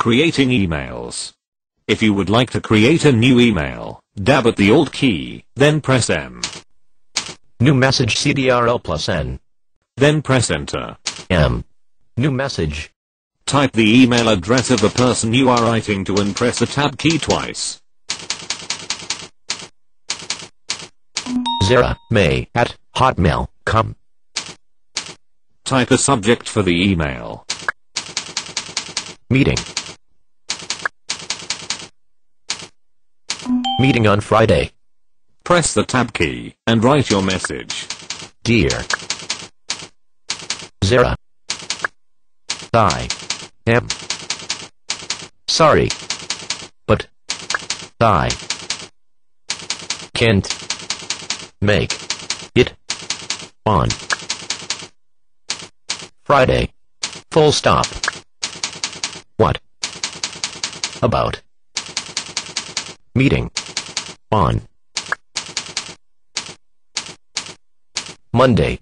Creating emails. If you would like to create a new email, dab at the Alt key, then press M. New message CTRL plus N. Then press Enter. M. New message. Type the email address of the person you are writing to and press the Tab key twice. Zara May at hotmail.com. Type a subject for the email. Meeting. Meeting on Friday. Press the Tab key and write your message. Dear. Zara. I am sorry, but. I can't make. It. On. Friday. Full stop. What? About. Meeting on Monday?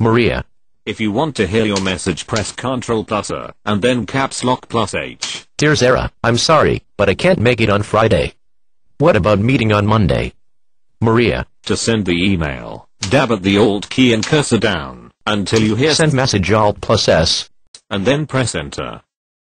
Maria. If you want to hear your message press Ctrl plus A, and then caps lock plus H. Dear Zara, I'm sorry, but I can't make it on Friday. What about meeting on Monday? Maria. To send the email, dab at the Alt key and cursor down, until you hear Send message Alt plus S. and then press Enter.